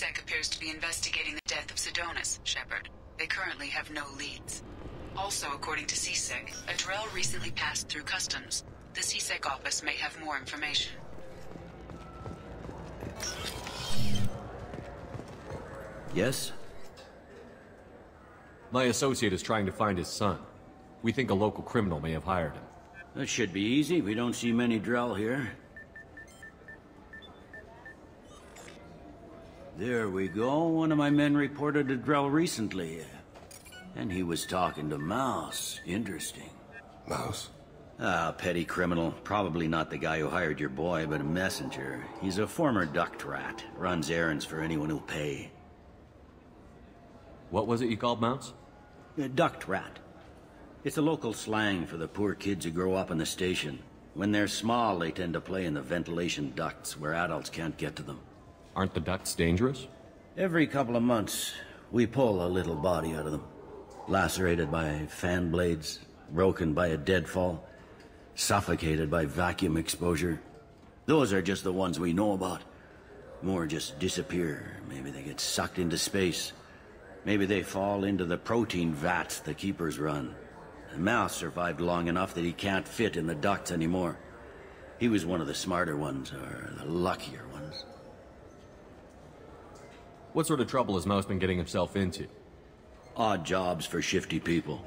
C-Sec appears to be investigating the death of Sidonis, Shepard. They currently have no leads. Also, according to C-Sec, a Drell recently passed through customs. The C-Sec office may have more information. Yes? My associate is trying to find his son. We think a local criminal may have hired him. That should be easy. We don't see many Drell here. There we go. One of my men reported a Drell recently. And he was talking to Mouse. Interesting. Mouse? Ah, petty criminal. Probably not the guy who hired your boy, but a messenger. He's a former duct rat. Runs errands for anyone who'll pay. What was it you called Mouse? A duct rat. It's a local slang for the poor kids who grow up in the station. When they're small, they tend to play in the ventilation ducts where adults can't get to them. Aren't the ducts dangerous? Every couple of months, we pull a little body out of them. Lacerated by fan blades, broken by a deadfall, suffocated by vacuum exposure. Those are just the ones we know about. More just disappear. Maybe they get sucked into space. Maybe they fall into the protein vats the keepers run. The mouse survived long enough that he can't fit in the ducts anymore. He was one of the smarter ones, or the luckier ones. What sort of trouble has Mouse been getting himself into? Odd jobs for shifty people.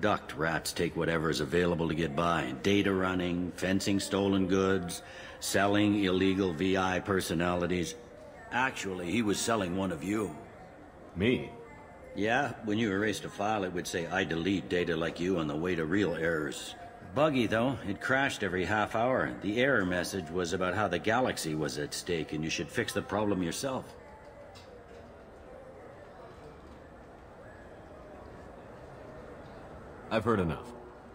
Duct rats take whatever is available to get by. Data running, fencing stolen goods, selling illegal VI personalities. Actually, he was selling one of you. Me? Yeah, when you erased a file, it would say, I delete data like you on the way to real errors. Buggy, though. It crashed every half hour. The error message was about how the galaxy was at stake, and you should fix the problem yourself. I've heard enough.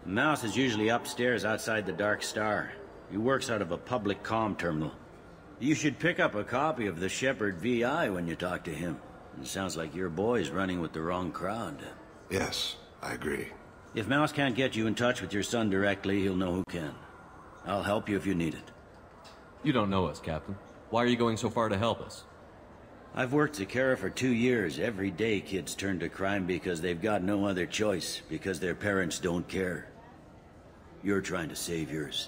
Mouse is usually upstairs outside the Dark Star. He works out of a public comm terminal. You should pick up a copy of the Shepard VI when you talk to him. It sounds like your boy's running with the wrong crowd. Yes, I agree. If Mouse can't get you in touch with your son directly, he'll know who can. I'll help you if you need it. You don't know us, Captain. Why are you going so far to help us? I've worked Zakera for two years. Every day kids turn to crime because they've got no other choice, because their parents don't care. You're trying to save yours.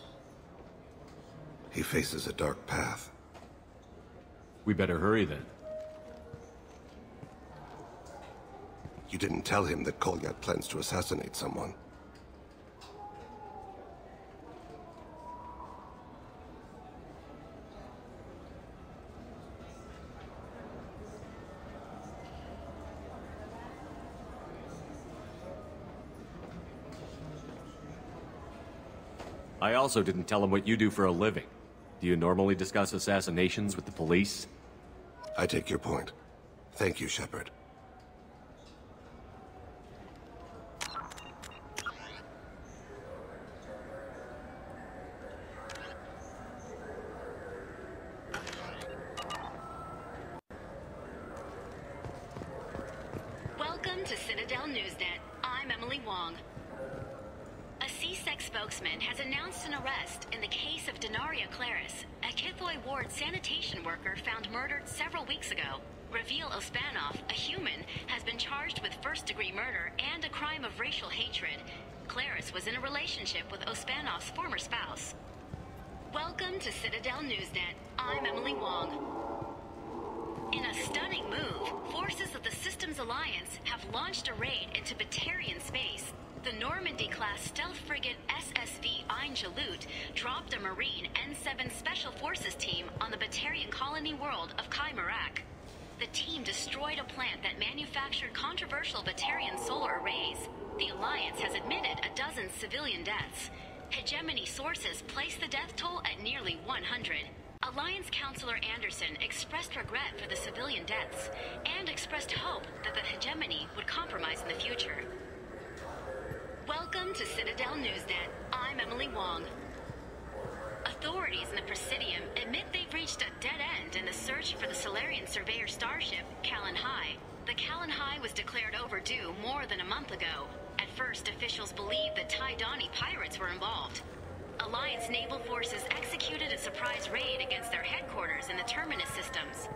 He faces a dark path. We better hurry then. You didn't tell him that Kolyat plans to assassinate someone. I also didn't tell him what you do for a living. Do you normally discuss assassinations with the police? I take your point. Thank you, Shepard. Welcome to Citadel Newsnet. I'm Emily Wong. C-Sec spokesman has announced an arrest in the case of Denaria Claris, a Kithoi Ward sanitation worker found murdered several weeks ago. Reveal Ospanov, a human, has been charged with first-degree murder and a crime of racial hatred. Claris was in a relationship with Ospanov's former spouse. Welcome to Citadel Newsnet. I'm Emily Wong. In a stunning move, forces of the Systems Alliance have launched a raid into Batarian space. The Normandy-class stealth frigate SSV Ain Jalut dropped a Marine N-7 Special Forces team on the Batarian colony world of Kai Marak. The team destroyed a plant that manufactured controversial Batarian solar arrays. The Alliance has admitted a dozen civilian deaths. Hegemony sources place the death toll at nearly 100. Alliance Councilor Anderson expressed regret for the civilian deaths and expressed hope that the hegemony would compromise in the future. Welcome to Citadel Newsnet. I'm Emily Wong. Authorities in the Presidium admit they've reached a dead end in the search for the Salarian surveyor starship, Callan High. The Callan High was declared overdue more than a month ago. At first, officials believed that Tydani pirates were involved. Alliance naval forces executed a surprise raid against their headquarters in the Terminus systems.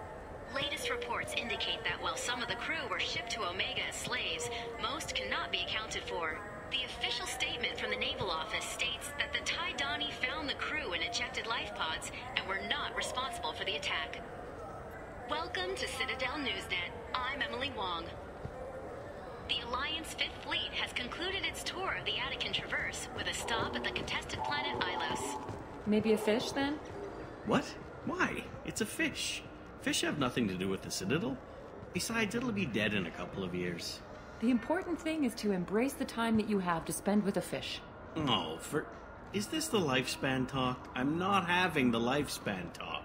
Latest reports indicate that while some of the crew were shipped to Omega as slaves, most cannot be accounted for. The official statement from the Naval Office states that the Tai Taidani found the crew in ejected life pods and were not responsible for the attack. Welcome to Citadel Newsnet. I'm Emily Wong. The Alliance Fifth Fleet has concluded its tour of the Attican Traverse with a stop at the contested planet Ilos. Maybe a fish then? What? Why? It's a fish. Fish have nothing to do with the Citadel. Besides, it'll be dead in a couple of years. The important thing is to embrace the time that you have to spend with a fish. Oh, for. Is this the lifespan talk? I'm not having the lifespan talk.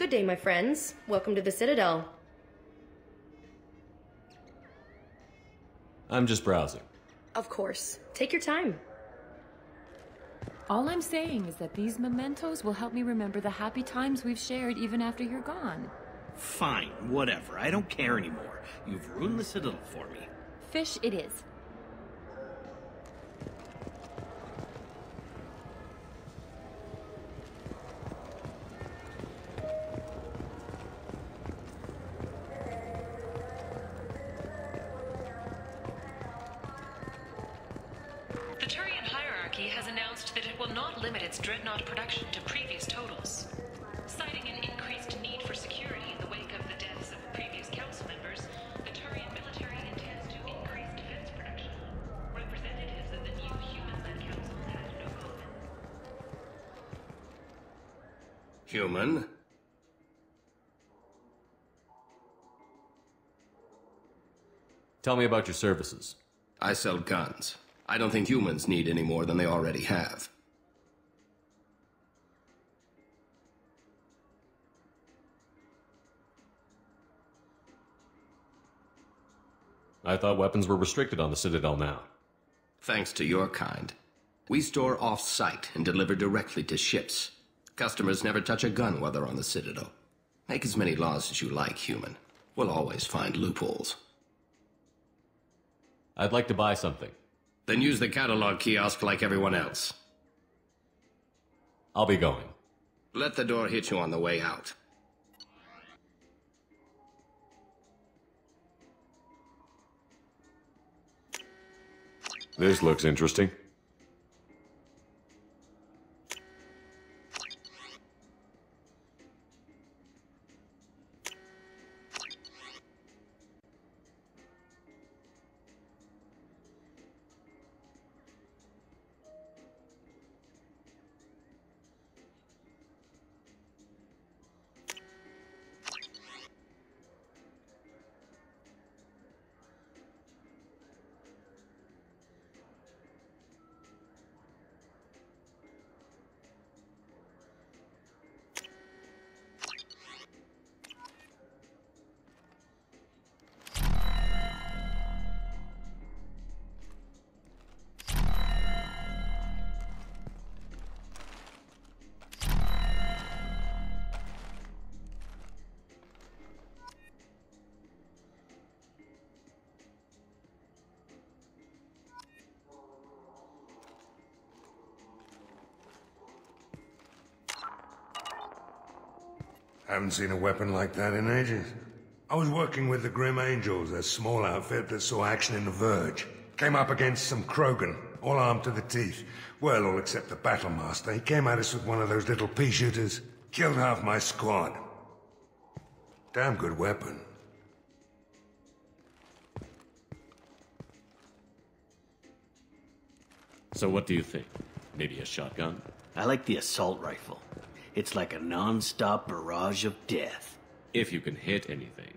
Good day, my friends. Welcome to the Citadel. I'm just browsing. Of course. Take your time. All I'm saying is that these mementos will help me remember the happy times we've shared even after you're gone. Fine, whatever. I don't care anymore. You've ruined the Citadel for me. Fish it is. Human? Tell me about your services. I sell guns. I don't think humans need any more than they already have. I thought weapons were restricted on the Citadel now. Thanks to your kind. We store off-site and deliver directly to ships. Customers never touch a gun while they're on the Citadel. Make as many laws as you like, human. We'll always find loopholes. I'd like to buy something. Then use the catalog kiosk like everyone else. I'll be going. Let the door hit you on the way out. This looks interesting. Haven't seen a weapon like that in ages. I was working with the Grim Angels, a small outfit that saw action in the Verge. Came up against some Krogan, all armed to the teeth. Well, all except the Battlemaster. He came at us with one of those little pea shooters. Killed half my squad. Damn good weapon. So what do you think? Maybe a shotgun? I like the assault rifle. It's like a non-stop barrage of death. If you can hit anything.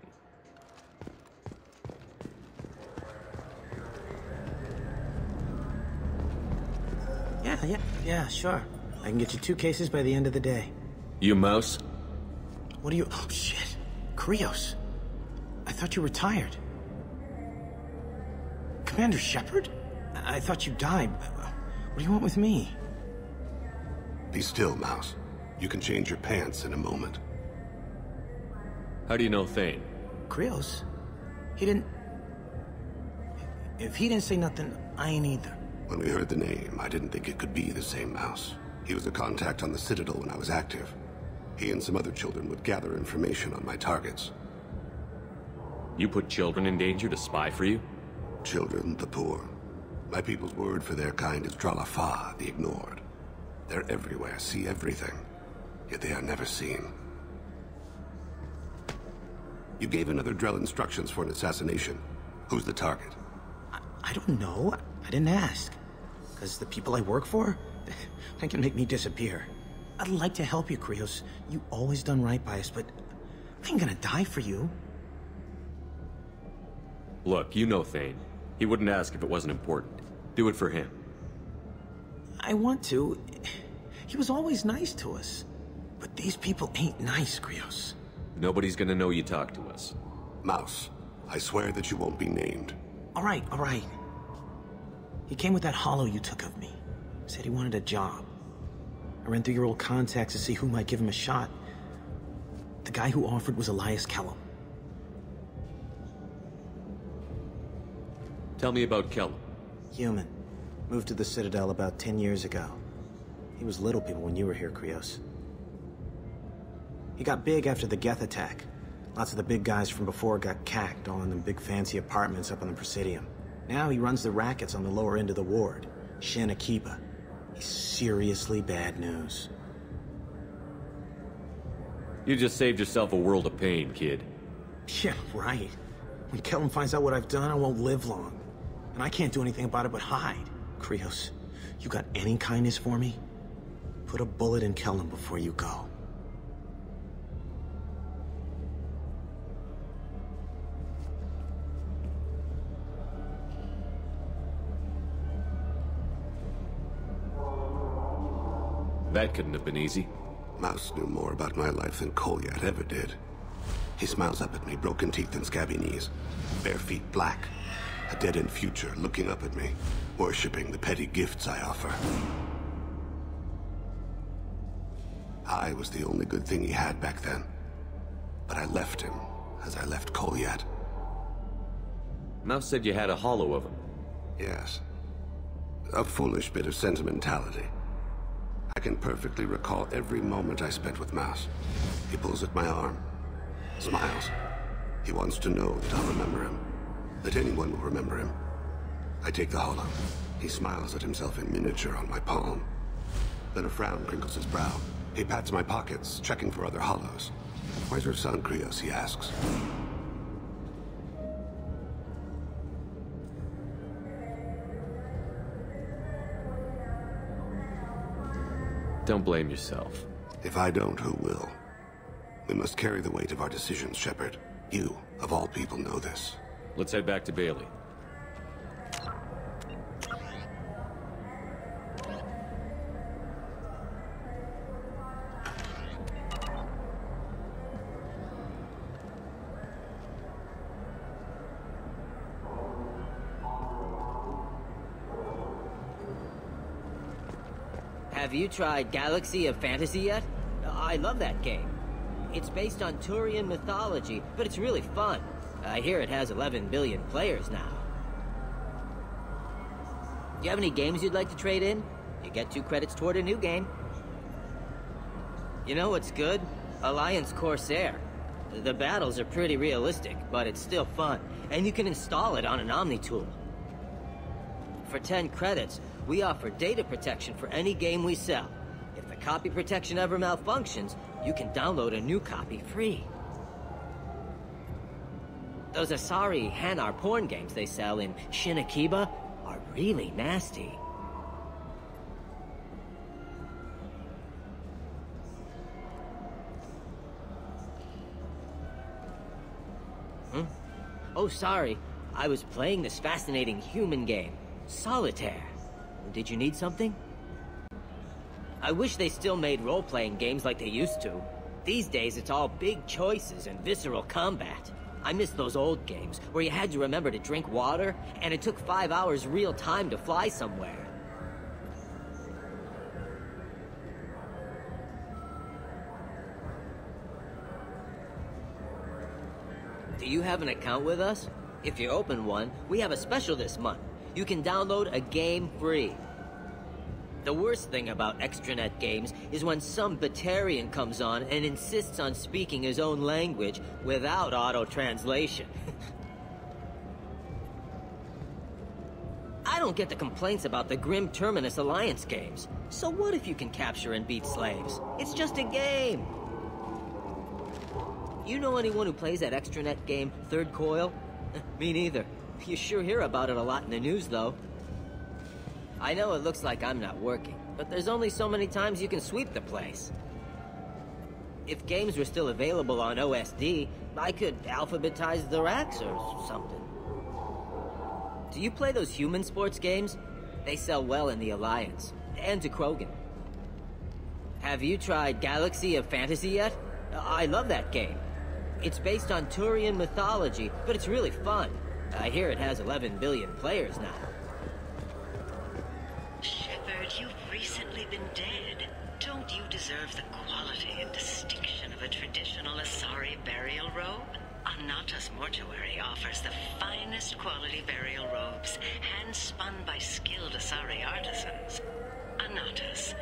Yeah, yeah, yeah, sure. I can get you two cases by the end of the day. You mouse? What are you... Oh, shit. Krios. I thought you were tired. Commander Shepard? I, I thought you died. What do you want with me? Be still, Mouse. You can change your pants in a moment. How do you know Thane? Krios? He didn't... If he didn't say nothing, I ain't either. When we heard the name, I didn't think it could be the same Mouse. He was a contact on the Citadel when I was active. He and some other children would gather information on my targets. You put children in danger to spy for you? Children, the poor. My people's word for their kind is Dralafa, the ignored. They're everywhere, see everything. Yet they are never seen. You gave another Drell instructions for an assassination. Who's the target? I, I don't know. I didn't ask. Because the people I work for, they can make me disappear. I'd like to help you, Krios. You always done right by us, but I ain't gonna die for you. Look, you know Thane. He wouldn't ask if it wasn't important. Do it for him. I want to. He was always nice to us. But these people ain't nice, Krios. Nobody's gonna know you talked to us. Mouse, I swear that you won't be named. All right, all right. He came with that hollow you took of me. Said he wanted a job. I ran through your old contacts to see who might give him a shot. The guy who offered was Elias Kellum. Tell me about Kellum. Human. Moved to the Citadel about ten years ago. He was little people when you were here, Krios. He got big after the Geth attack. Lots of the big guys from before got cacked all in them big fancy apartments up on the Presidium. Now he runs the rackets on the lower end of the ward, Shin Akiba. He's seriously bad news. You just saved yourself a world of pain, kid. Yeah, right. When Kellum finds out what I've done, I won't live long. And I can't do anything about it but hide. Krios, you got any kindness for me? Put a bullet in Kellum before you go. That couldn't have been easy. Mouse knew more about my life than Kolyat ever did. He smiles up at me, broken teeth and scabby knees. Bare feet black. A dead-end future looking up at me, worshipping the petty gifts I offer. I was the only good thing he had back then. But I left him, as I left Kolyat. Mouse said you had a hollow of him. Yes. A foolish bit of sentimentality. I can perfectly recall every moment I spent with Mouse. He pulls at my arm, smiles. He wants to know that I'll remember him, that anyone will remember him. I take the hollow. He smiles at himself in miniature on my palm. Then a frown crinkles his brow. He pats my pockets, checking for other hollows. Where's your son, Krios, he asks. Don't blame yourself. If I don't, who will? We must carry the weight of our decisions, Shepard. You, of all people, know this. Let's head back to Bailey. Tried Galaxy of Fantasy yet? I love that game. It's based on Turian mythology, but it's really fun. I hear it has 11 billion players now. Do you have any games you'd like to trade in? You get two credits toward a new game. You know what's good? Alliance Corsair. The battles are pretty realistic, but it's still fun, and you can install it on an Omni tool. For 10 credits, we offer data protection for any game we sell. If the copy protection ever malfunctions, you can download a new copy free. Those Asari Hanar porn games they sell in Shinakiba are really nasty. Hmm? Oh, sorry. I was playing this fascinating human game, Solitaire. Did you need something? I wish they still made role-playing games like they used to. These days, it's all big choices and visceral combat. I miss those old games, where you had to remember to drink water, and it took five hours real time to fly somewhere. Do you have an account with us? If you open one, we have a special this month. You can download a game free. The worst thing about extranet games is when some Batarian comes on and insists on speaking his own language without auto-translation. I don't get the complaints about the Grim Terminus Alliance games. So what if you can capture and beat slaves? It's just a game! You know anyone who plays that extranet game, Third Coil? Me neither. You sure hear about it a lot in the news, though. I know it looks like I'm not working, but there's only so many times you can sweep the place. If games were still available on OSD, I could alphabetize the racks or something. Do you play those human sports games? They sell well in the Alliance, and to Krogan. Have you tried Galaxy of Fantasy yet? I love that game. It's based on Turian mythology, but it's really fun. I hear it has 11 billion players now. Shepard, you've recently been dead. Don't you deserve the quality and distinction of a traditional Asari burial robe? Anata's Mortuary offers the finest quality burial robes, hand-spun by skilled Asari artisans. Anata's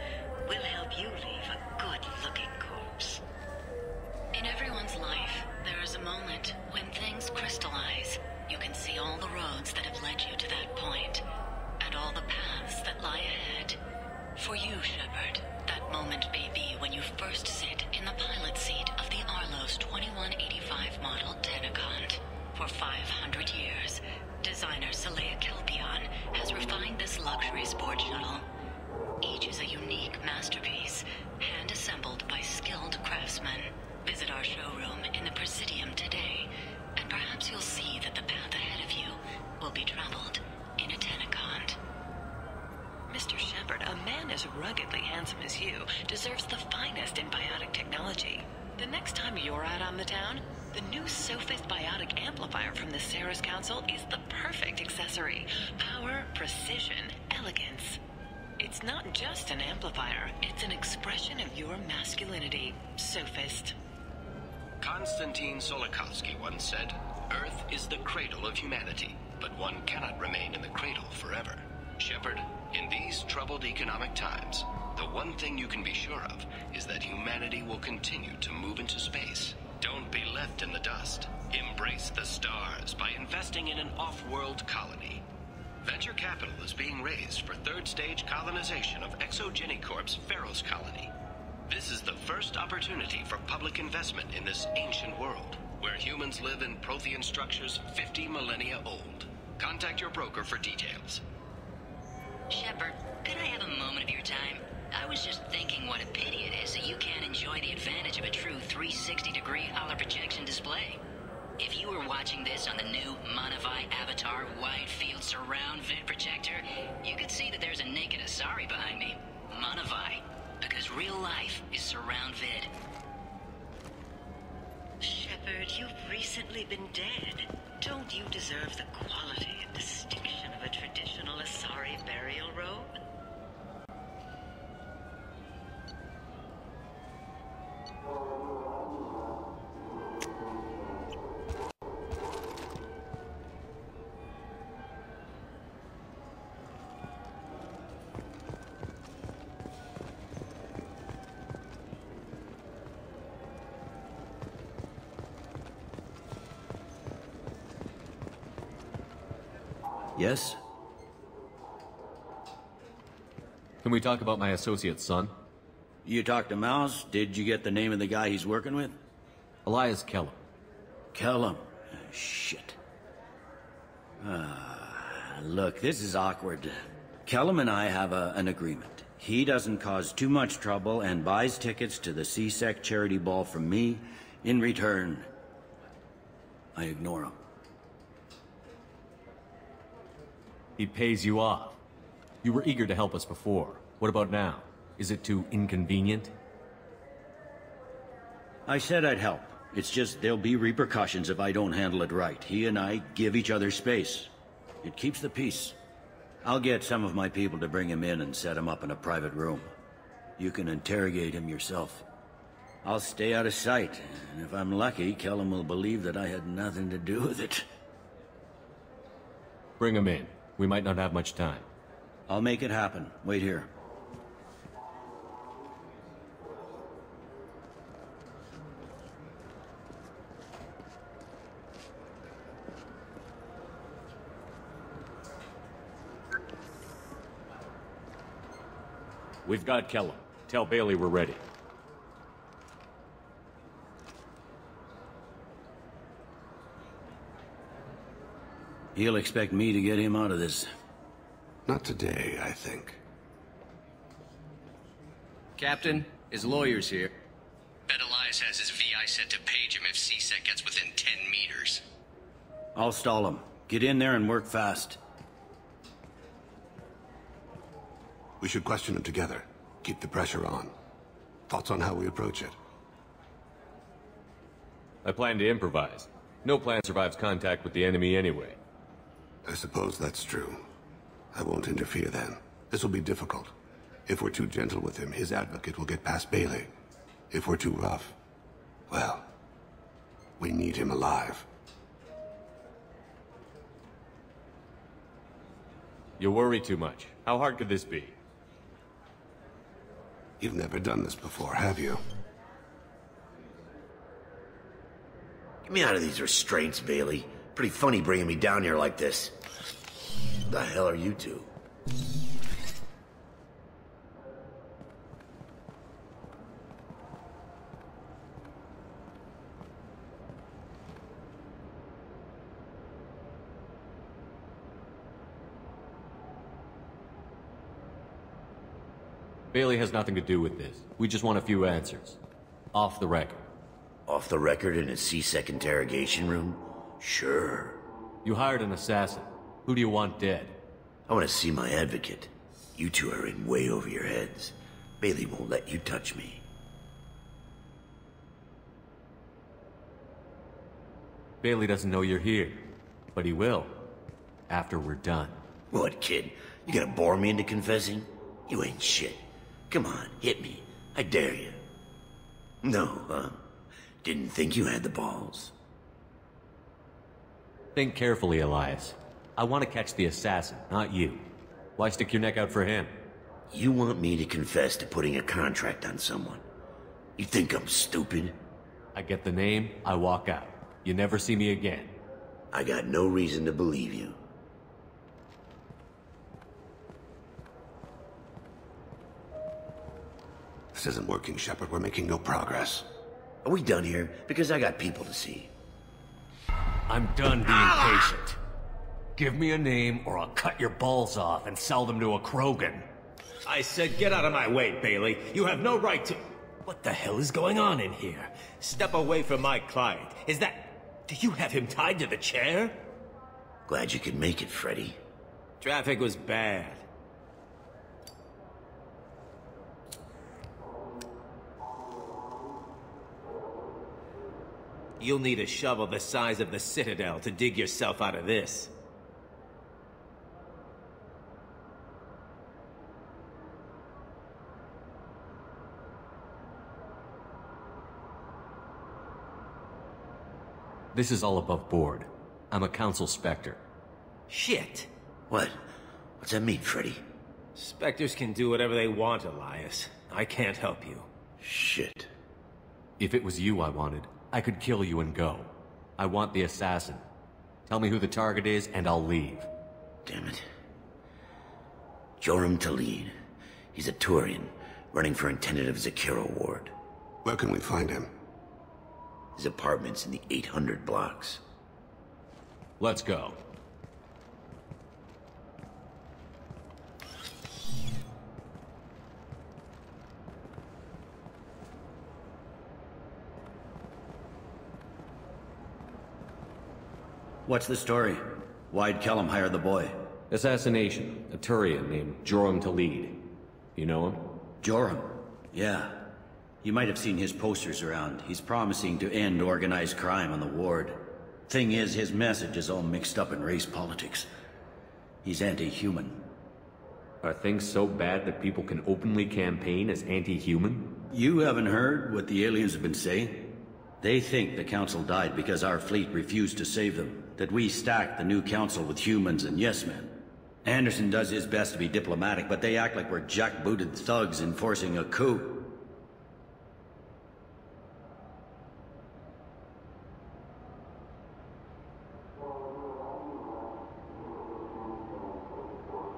will help you leave a good-looking corpse. In everyone's life, there is a moment when things crystallize. You can see all the roads that have led you to that point, and all the paths that lie ahead. For you, Shepard, that moment may be when you first sit in the pilot seat of the Arlos 2185 model Tenacont. For 500 years, designer Saleya Kelpion has refined this luxury sport shuttle. Each is a unique masterpiece, hand-assembled by skilled craftsmen. As ruggedly handsome as you deserves the finest in biotic technology. The next time you're out on the town, the new Sophist biotic amplifier from the Ceres Council is the perfect accessory. Power, precision, elegance. It's not just an amplifier, it's an expression of your masculinity, Sophist. Konstantin Tsiolkovsky once said, Earth is the cradle of humanity, but one cannot remain in the cradle forever. Shepard, in these troubled economic times, the one thing you can be sure of is that humanity will continue to move into space. Don't be left in the dust. Embrace the stars by investing in an off-world colony. Venture capital is being raised for third stage colonization of ExoGeniCorp's Pharos colony. This is the first opportunity for public investment in this ancient world, where humans live in Prothean structures 50 millennia old. Contact your broker for details. Shepard, could I have a moment of your time? I was just thinking what a pity it is that you can't enjoy the advantage of a true 360 degree hollow projection display. If you were watching this on the new Monivai Avatar Wide Field Surround Vid projector, you could see that there's a naked Asari behind me. Monivai. Because real life is surround vid. Shepard, you've recently been dead. Don't you deserve the quality and distinction of a traditional Asari burial robe? Yes? Can we talk about my associate's son? You talked to Mouse? Did you get the name of the guy he's working with? Elias Kellum. Kellum? Shit. Ah, look, this is awkward. Kellum and I have a, an agreement. He doesn't cause too much trouble and buys tickets to the C-Sec charity ball from me. In return, I ignore him. He pays you off. You were eager to help us before. What about now? Is it too inconvenient? I said I'd help. It's just there'll be repercussions if I don't handle it right. He and I give each other space. It keeps the peace. I'll get some of my people to bring him in and set him up in a private room. You can interrogate him yourself. I'll stay out of sight, and if I'm lucky, Kellum will believe that I had nothing to do with it. Bring him in. We might not have much time. I'll make it happen. Wait here. We've got Kellum. Tell Bailey we're ready. He'll expect me to get him out of this. Not today, I think. Captain, his lawyer's here. Bet Elias has his VI set to page him if C-Sec gets within 10 meters. I'll stall him. Get in there and work fast. We should question him together. Keep the pressure on. Thoughts on how we approach it? I plan to improvise. No plan survives contact with the enemy anyway. I suppose that's true. I won't interfere then. This will be difficult. If we're too gentle with him, his advocate will get past Bailey. If we're too rough, well, we need him alive. You worry too much. How hard could this be? You've never done this before, have you? Get me out of these restraints, Bailey. Pretty funny bringing me down here like this. The hell are you two? Bailey has nothing to do with this. We just want a few answers. Off the record. Off the record in a C-Sec interrogation room? Sure. You hired an assassin. Who do you want dead? I want to see my advocate. You two are in way over your heads. Bailey won't let you touch me. Bailey doesn't know you're here. But he will. After we're done. What, kid? You gonna bore me into confessing? You ain't shit. Come on, hit me. I dare you. No, huh? Didn't think you had the balls. Think carefully, Elias. I want to catch the assassin, not you. Why stick your neck out for him? You want me to confess to putting a contract on someone? You think I'm stupid? I get the name, I walk out. You never see me again. I got no reason to believe you. This isn't working, Shepard. We're making no progress. Are we done here? Because I got people to see. I'm done being ah! patient. Give me a name or I'll cut your balls off and sell them to a Krogan. I said get out of my way, Bailey. You have no right to... What the hell is going on in here? Step away from my client. Is that... Do you have him tied to the chair? Glad you could make it, Freddy. Traffic was bad. You'll need a shovel the size of the Citadel to dig yourself out of this. This is all above board. I'm a Council Spectre. Shit! What? What's that mean, Freddy? Spectres can do whatever they want, Elias. I can't help you. Shit. If it was you I wanted, I could kill you and go. I want the assassin. Tell me who the target is, and I'll leave. Damn it. Joram Talid. He's a Turian, running for intendant of Zakera Ward. Where can we find him? His apartment's in the 800 blocks. Let's go. What's the story? Why'd Kellum hire the boy? Assassination. A Turian named Joram Talid. You know him? Joram. Yeah. You might have seen his posters around. He's promising to end organized crime on the ward. Thing is, his message is all mixed up in race politics. He's anti-human. Are things so bad that people can openly campaign as anti-human? You haven't heard what the aliens have been saying? They think the Council died because our fleet refused to save them. That we stacked the new Council with humans and yes-men. Anderson does his best to be diplomatic, but they act like we're jackbooted thugs enforcing a coup.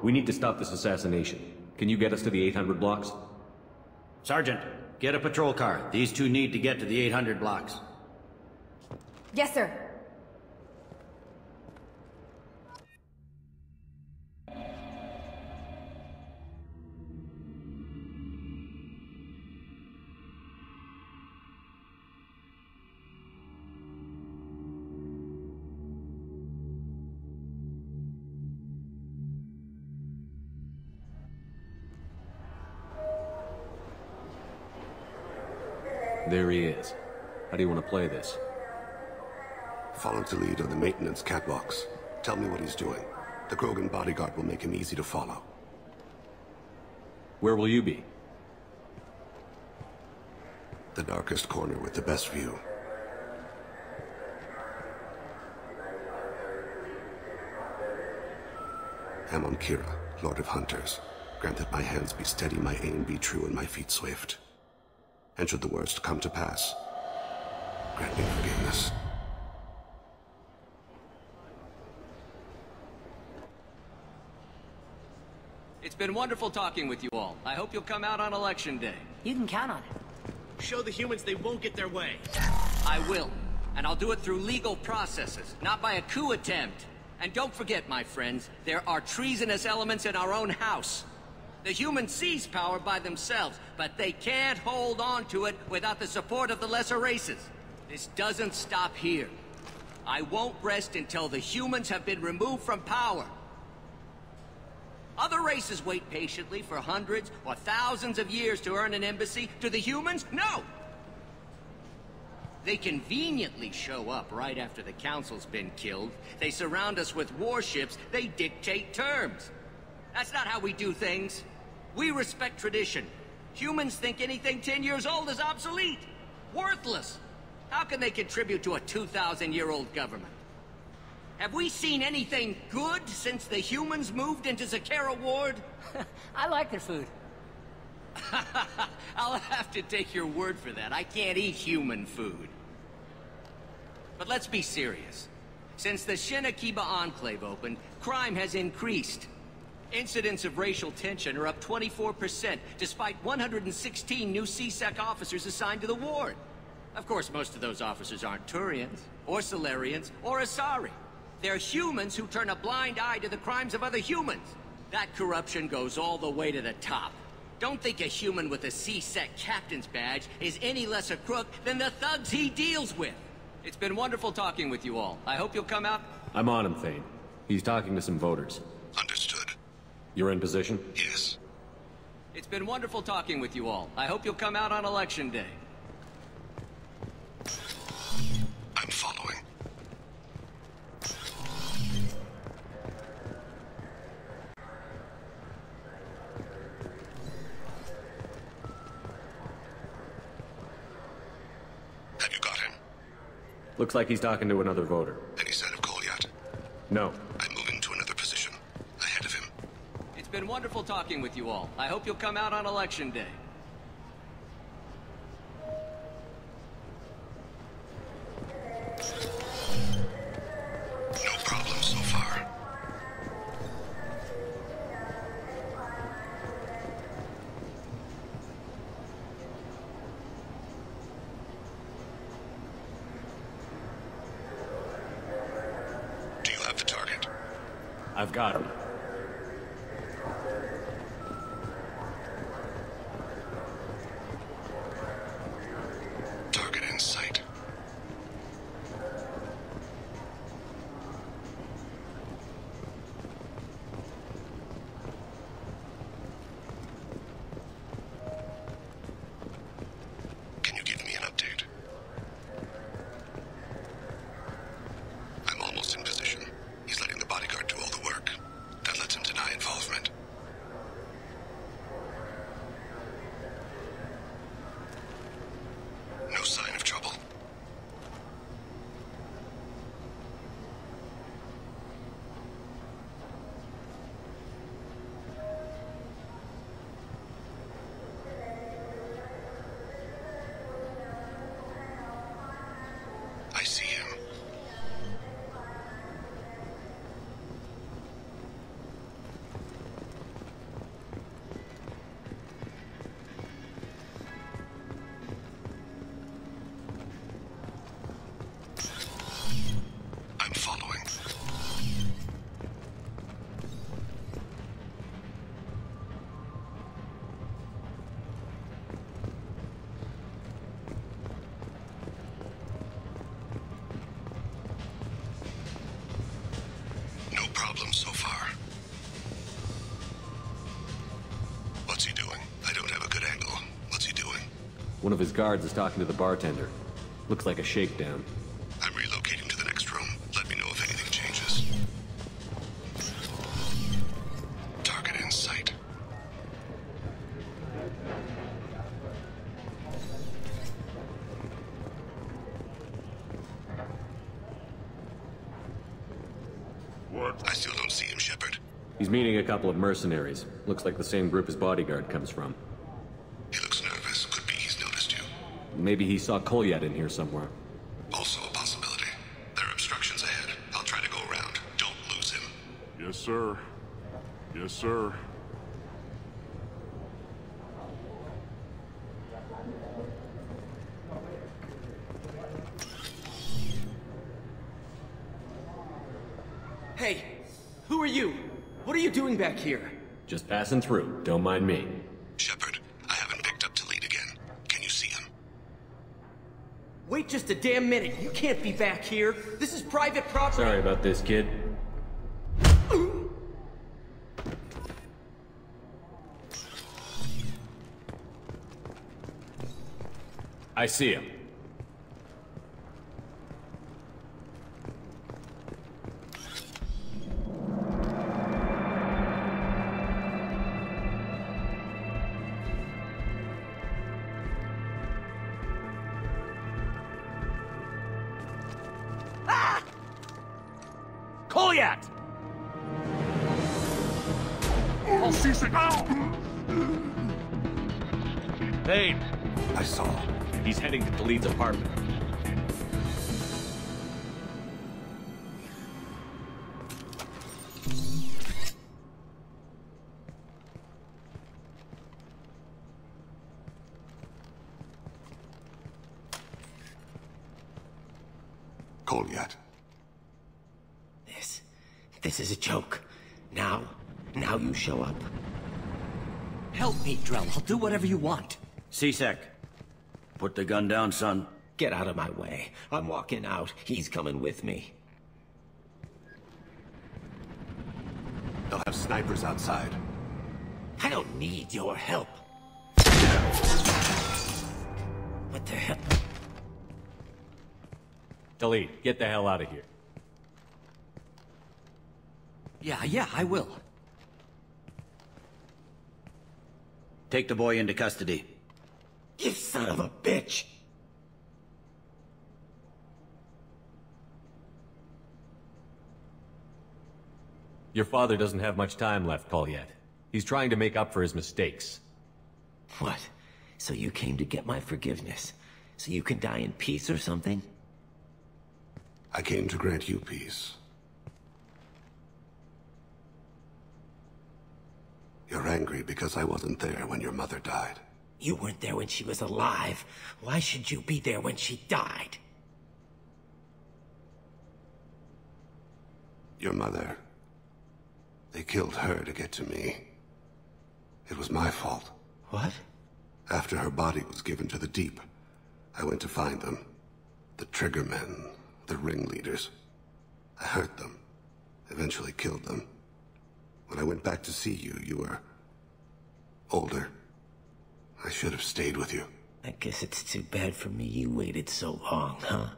We need to stop this assassination. Can you get us to the 800 blocks? Sergeant, get a patrol car. These two need to get to the 800 blocks. Yes, sir. There he is. How do you want to play this? Follow the lead on the maintenance catwalks. Tell me what he's doing. The Krogan bodyguard will make him easy to follow. Where will you be? The darkest corner with the best view. Amonkira, Lord of Hunters. Grant that my hands be steady, my aim be true, and my feet swift. And should the worst come to pass, grant me forgiveness. It's been wonderful talking with you all. I hope you'll come out on election day. You can count on it. Show the humans they won't get their way. I will. And I'll do it through legal processes, not by a coup attempt. And don't forget, my friends, there are treasonous elements in our own house. The humans seize power by themselves, but they can't hold on to it without the support of the lesser races. This doesn't stop here. I won't rest until the humans have been removed from power. Other races wait patiently for hundreds or thousands of years to earn an embassy. To the humans, no! They conveniently show up right after the Council's been killed. They surround us with warships. They dictate terms. That's not how we do things. We respect tradition. Humans think anything 10 years old is obsolete. Worthless. How can they contribute to a 2,000-year-old government? Have we seen anything good since the humans moved into Zakera Ward? I like their food. I'll have to take your word for that. I can't eat human food. But let's be serious. Since the Shinakiba Enclave opened, crime has increased. Incidents of racial tension are up 24%, despite 116 new C-Sec officers assigned to the ward. Of course, most of those officers aren't Turians, or Salarians, or Asari. They're humans who turn a blind eye to the crimes of other humans. That corruption goes all the way to the top. Don't think a human with a C-Sec captain's badge is any less a crook than the thugs he deals with. It's been wonderful talking with you all. I hope you'll come out... I'm on him, Thane. He's talking to some voters. Understood. You're in position? Yes. It's been wonderful talking with you all. I hope you'll come out on election day. I'm following. Have you got him? Looks like he's talking to another voter. Any sign of Kolyat? No. I'm moving to another position. Ahead of him. It's been wonderful talking with you all. I hope you'll come out on election day. One of his guards is talking to the bartender. Looks like a shakedown. I'm relocating to the next room. Let me know if anything changes. Target in sight. What? I still don't see him, Shepard. He's meeting a couple of mercenaries. Looks like the same group his bodyguard comes from. Maybe he saw Kolyat in here somewhere. Also a possibility. There are obstructions ahead. I'll try to go around. Don't lose him. Yes, sir. Yes, sir. Hey, who are you? What are you doing back here? Just passing through. Don't mind me. Wait just a damn minute. You can't be back here. This is private property. Sorry about this, kid. I see him. Hey! I saw. He's heading to Talid's apartment. Show up. Help me, Drell. I'll do whatever you want. C-Sec. Put the gun down, son. Get out of my way. I'm walking out. He's coming with me. They'll have snipers outside. I don't need your help. What the hell? Delete. Get the hell out of here. Yeah, yeah, I will. Take the boy into custody. You son of a bitch! Your father doesn't have much time left, Kolyat. He's trying to make up for his mistakes. What? So you came to get my forgiveness? So you can die in peace or something? I came to grant you peace. You're angry because I wasn't there when your mother died. You weren't there when she was alive. Why should you be there when she died? Your mother. They killed her to get to me. It was my fault. What? After her body was given to the deep, I went to find them. The triggermen, the ringleaders. I hurt them. Eventually killed them. When I went back to see you, you were... older. I should have stayed with you. I guess it's too bad for me you waited so long, huh?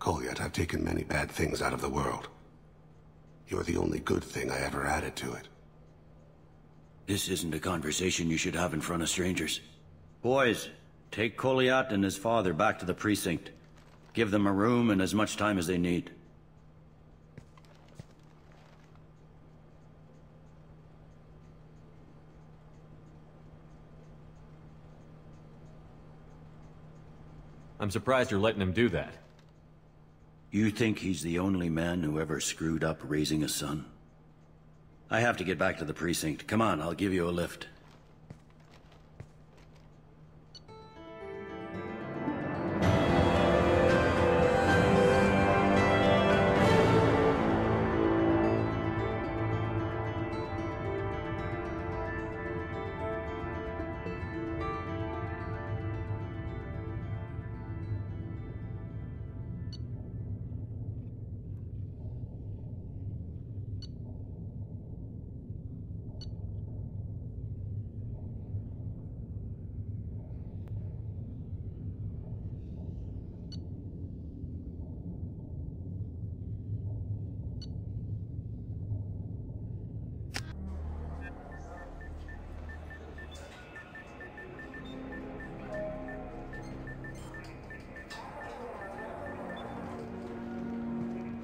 Kolyat, I've taken many bad things out of the world. You're the only good thing I ever added to it. This isn't a conversation you should have in front of strangers. Boys, take Kolyat and his father back to the precinct. Give them a room and as much time as they need. I'm surprised you're letting him do that. You think he's the only man who ever screwed up raising a son? I have to get back to the precinct. Come on, I'll give you a lift.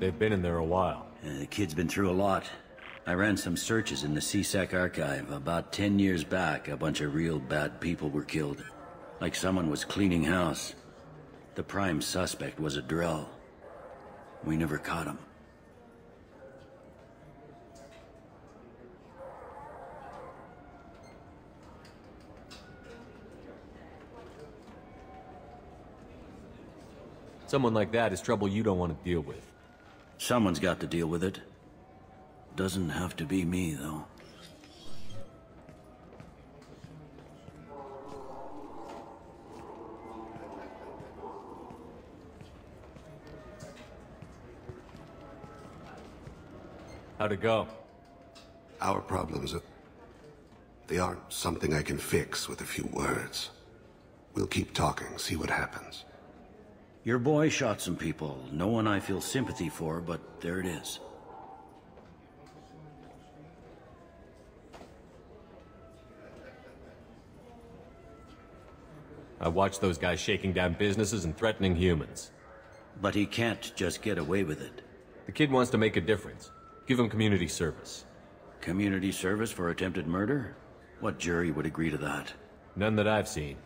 They've been in there a while. Uh, the kid's been through a lot. I ran some searches in the C-Sec archive. About ten years back, a bunch of real bad people were killed. Like someone was cleaning house. The prime suspect was a drell. We never caught him. Someone like that is trouble you don't want to deal with. Someone's got to deal with it. Doesn't have to be me, though. How'd it go? Our problems are... They aren't something I can fix with a few words. We'll keep talking, see what happens. Your boy shot some people. No one I feel sympathy for, but there it is. I watched those guys shaking down businesses and threatening humans. But he can't just get away with it. The kid wants to make a difference. Give him community service. Community service for attempted murder? What jury would agree to that? None that I've seen.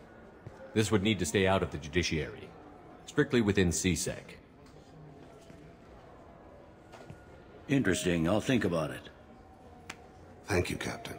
This would need to stay out of the judiciary. Strictly within C-Sec. Interesting. I'll think about it. Thank you, Captain.